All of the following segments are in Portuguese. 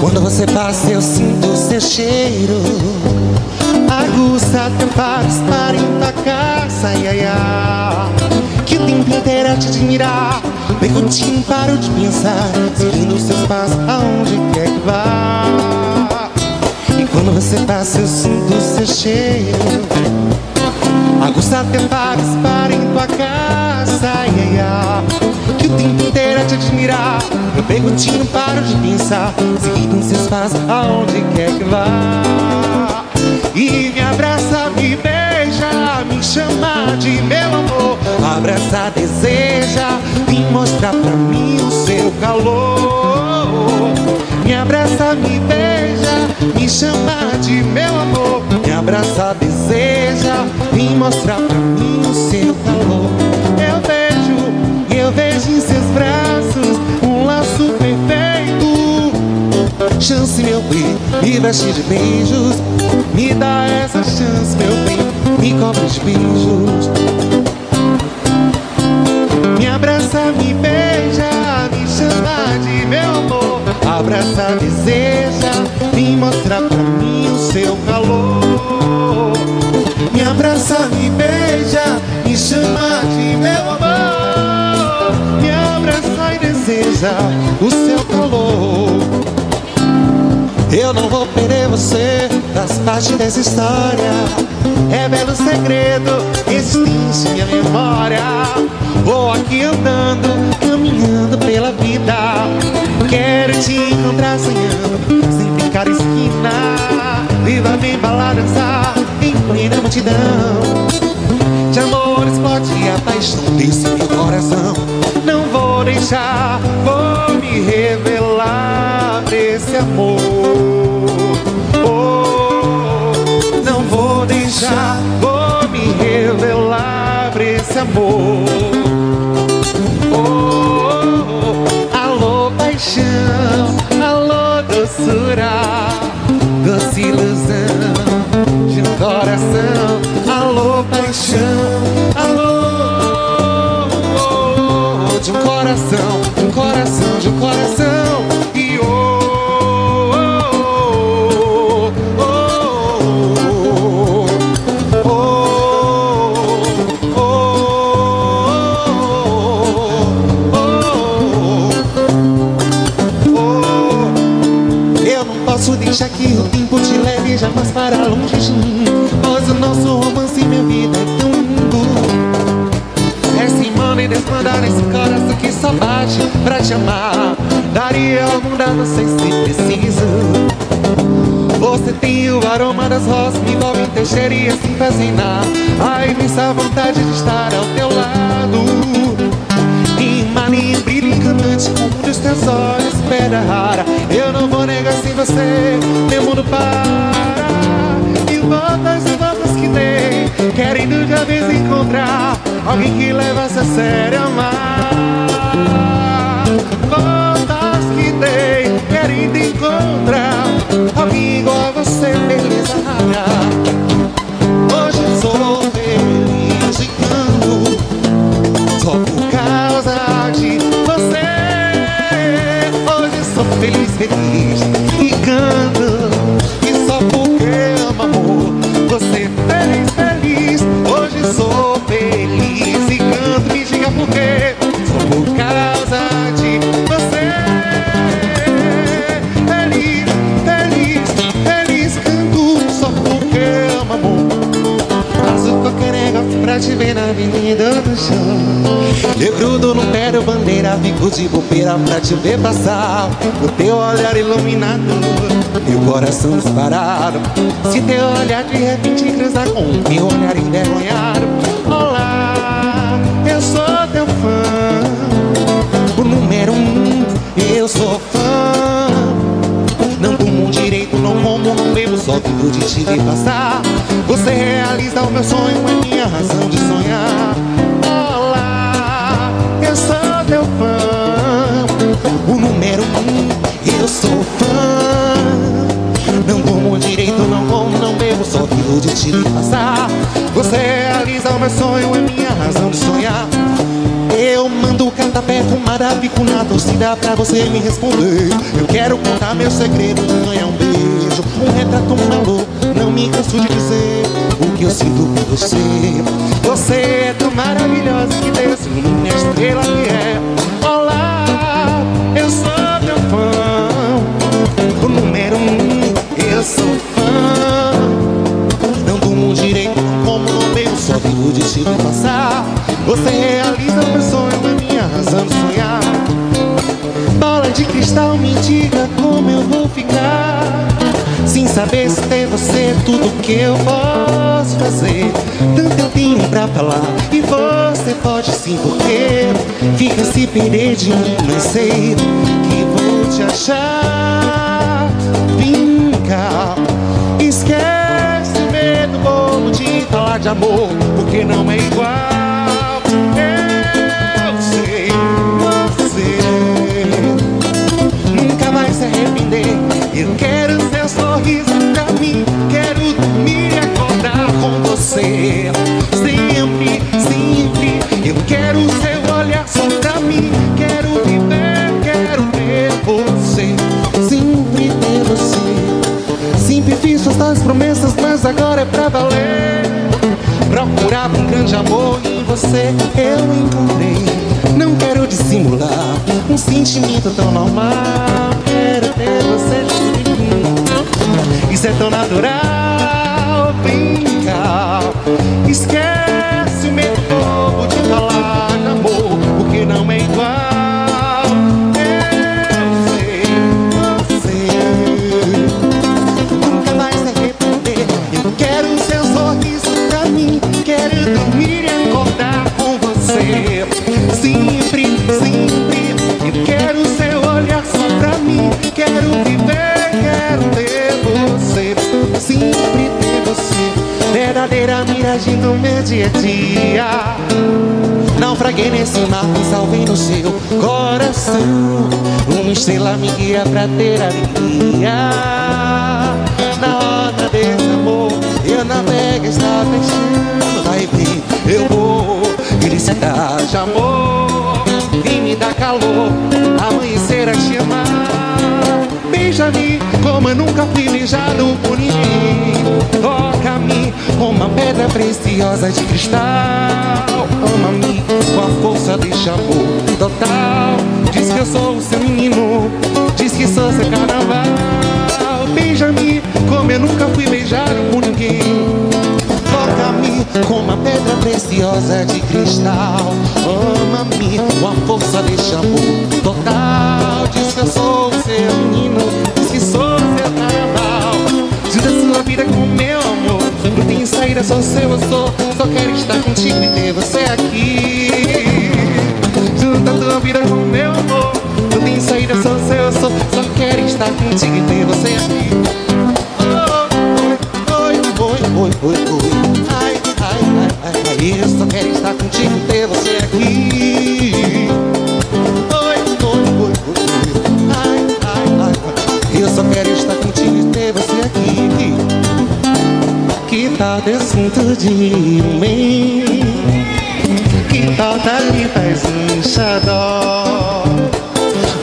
Quando você passa eu sinto seu cheiro. Aguça tentar estar em tua casa ai, ai. Que o tempo inteiro a te admirar Perguntinho paro de pensar. Seguindo seus passos aonde quer que vá. E quando você passa eu sinto seu cheiro Aguça tentar estar em tua casa ai, ai. Que o tempo inteiro a te admirar. Eu perguntinho paro de pensar. Seguindo seus passos aonde quer que vá? E me abraça, me beija Me chama de meu amor. Abraça, deseja Vem mostrar pra mim o seu calor. Me abraça, me beija Me chama de meu amor abraça, deseja Vem mostrar pra mim o seu calor. Eu vejo, eu vejo em seus braços Um laço perfeito. Chance, meu bem, me veste de beijos. Me dá essa chance, meu bem Me cobre de beijos. Me abraça, me beija, me chama de meu amor. Abraça, deseja, vem mostrar pra mim seu calor. Me abraça, me beija, me chama de meu amor. Me abraça e deseja o seu calor. Eu não vou perder você das partes dessa história. É belo segredo, existe minha memória. Vou aqui andando, caminhando pela vida. Quero te encontrar sonhando, sempre em cada esquina. Viva bem balançar em plena multidão. De amor explode a paixão desse meu coração. Não vou deixar, vou me revelar esse amor. Oh, não vou deixar, vou me revelar esse amor. Oh, deixar que o tempo te leve jamais para longe de mim. Pois o nosso romance minha vida é tão lindo. É sem mano e desmandar esse coração que só bate pra te amar. Daria ao mundo, não sei se preciso. Você tem o aroma das rosas, me envolve em teu cheiro e assim fascinar A imensa vontade de estar ao teu lado. Imane um brilho encantante um dos teus olhos pedra rara você meu mundo para. E voltas e voltas que dei Querendo de vez encontrar Alguém que levasse a sério amar Voltas que dei Querendo encontrar Alguém igual a você, beleza rara do chão. Eu grudo no pé do bandeira, fico de bobeira pra te ver passar. O teu olhar iluminado, meu coração disparado. Se teu olhar de repente cruzar com o meu olhar envergonhado. Olá, eu sou teu fã O número um, eu sou fã. Não como direito, não como, não bebo Só vivo de te ver passar. Você realiza o meu sonho, é minha razão de sonhar O número um, eu sou fã Não como direito, não como, não bebo Só vivo de te passar Você realiza o meu sonho, é minha razão de sonhar. Eu mando carta perfumada, fico na torcida pra você me responder. Eu quero contar meu segredo, ganhar um beijo, um retrato, um alô. Não me canso de dizer o que eu sinto por você. Você é tão maravilhosa que Deus ilumina a estrela que é. Veio, só vivo de te passar. Você realiza meu sonho, é minha razão de sonhar. Bola de cristal, me diga como eu vou ficar. Sem saber se tem você, tudo que eu posso fazer. Tanto eu tenho pra falar, e você pode sim, porque fica se perder de mim, mas sei que vou te achar. Falar de amor, porque não é igual. Procurava um grande amor em você eu encontrei. Não quero dissimular um sentimento tão normal. Quero ter você de mim. Isso é tão natural. Cá, esquece o medo bobo de falar de amor, porque não é igual. Quero seu sorriso miragem do meu dia a dia. Naufraguei nesse mar, me salvei no seu coração. Uma estrela me guia pra ter alegria. Na hora desse amor, eu navego, está fechando. Vai vir, eu vou, felicidade, amor. Vem me dar calor, amanhecer a te amar. Beija-me como eu nunca fui beijado por ninguém. Uma pedra preciosa de cristal. Ama-me com a força deste amor total. Diz que eu sou o seu menino, diz que sou seu carnaval. Beija-me como eu nunca fui beijado por ninguém. Toca-me com uma pedra preciosa de cristal. Ama-me com a força deste amor total. Diz que eu sou saída, sou seu, eu sou. Só quero estar contigo e ter você aqui. Junta tua vida com meu amor. Não tem saída, sou seu, eu sou. Só quero estar contigo e ter você aqui. Um xadó?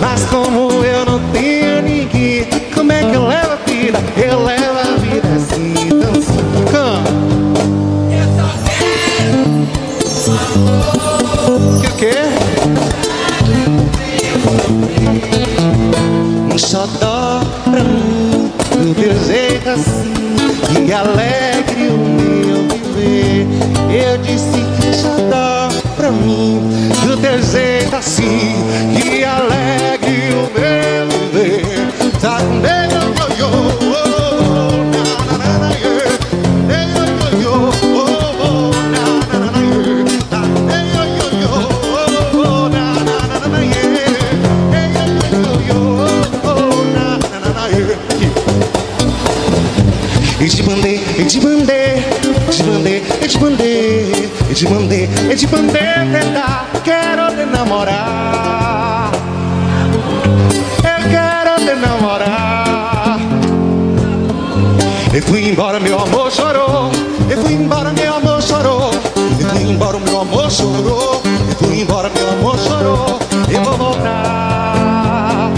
Mas como eu não tenho ninguém, como é que eu levo a vida? Eu levo a vida assim, dançando. Canta. Que o quê? Um xodó pra mim, do jeito assim, e alegre o meu viver. Eu disse que xodó pra mim, assim, e alegre te mandei, e te mandei, e te mandei tentar, quero te namorar. Eu quero te namorar. Eu fui embora, meu amor chorou. Eu fui embora, meu amor chorou. Eu fui embora, meu amor chorou. Eu fui embora, meu amor chorou. Eu vou voltar.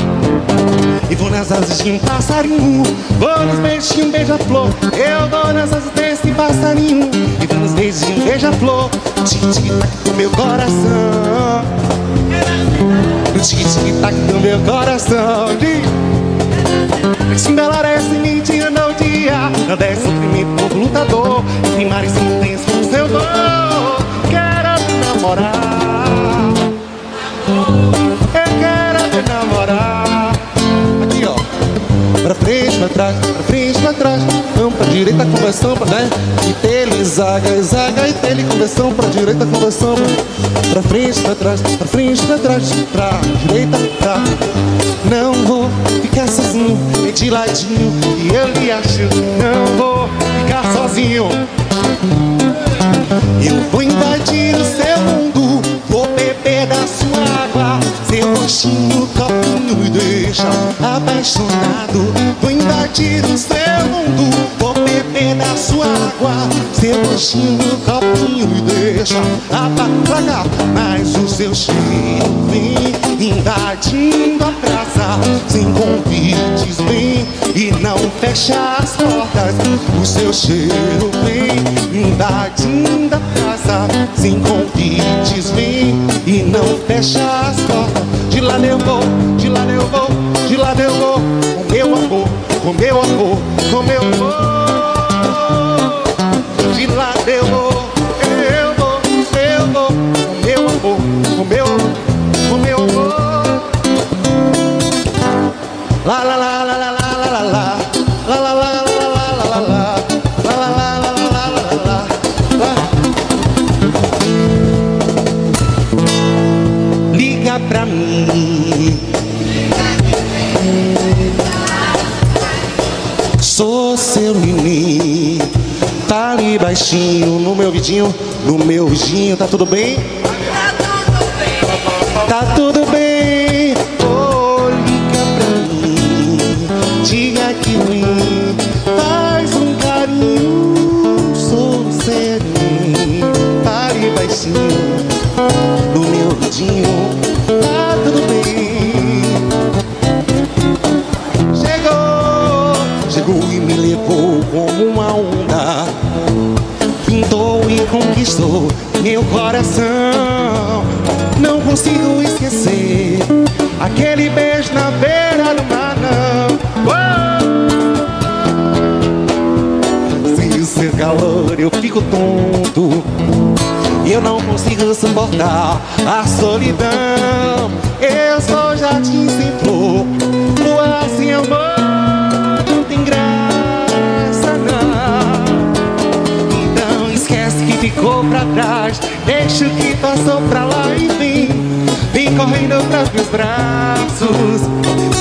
E vou nas asas de um passarinho Vou nos um beija-flor Eu vou flor Tic-tic-tac do meu coração. No tic-tic-tac do meu coração Diz Esse belo era não dia Não o sofrimento povo lutador. Primário e pra frente, pra trás. Pra direita, conversão, pra né E tele, zaga, zaga e tele Conversão, pra direita, conversão. Pra frente, pra trás, pra frente, pra trás. Pra direita, pra Não vou ficar sozinho de ladinho. E eu lhe acho Não vou ficar sozinho. Eu vou invadir o seu mundo deixa apaixonado Vou invadir o seu mundo. Vou beber da sua água. Seu rostinho, copinho me deixa apaixonado. Mas o seu cheiro vem invadindo a praça. Sem convites vem e não fecha as portas. O seu cheiro vem invadindo a praça. Sem convites vem e não fecha as portas. De lá eu vou, de lá eu vou, de lá eu vou Com meu amor, com meu amor, com meu amor De lá eu vou, eu vou, eu vou Com meu amor, com meu amor, com meu amor La la la la la la la la la La la la la seu menino. Tá ali baixinho no meu vidinho No meu vidinho, tá tudo bem? Tá tudo bem. Oh, liga pra mim Diga que vem Faz um carinho Sou sereno. Tá ali baixinho No meu vidinho meu coração. Não consigo esquecer Aquele beijo na beira do mar não. Sem o seu calor eu fico tonto. Eu não consigo suportar a solidão. Eu sou jardim sem flor Lua sem amor Deixa o que passou pra lá e vem Vem correndo pros meus braços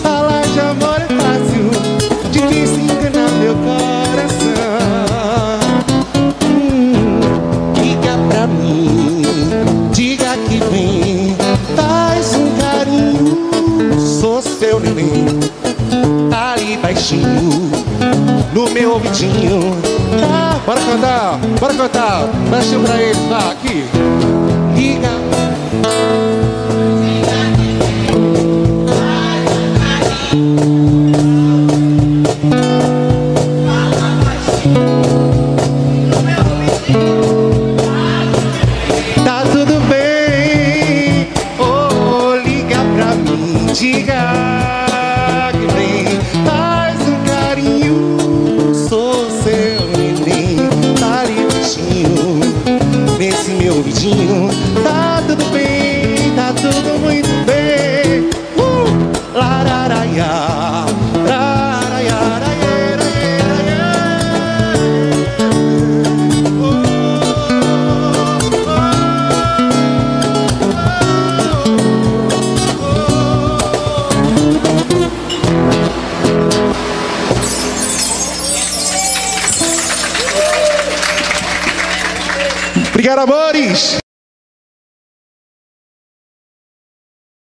cantar, bora cantar. Baixinho pra eles, vá aqui amores!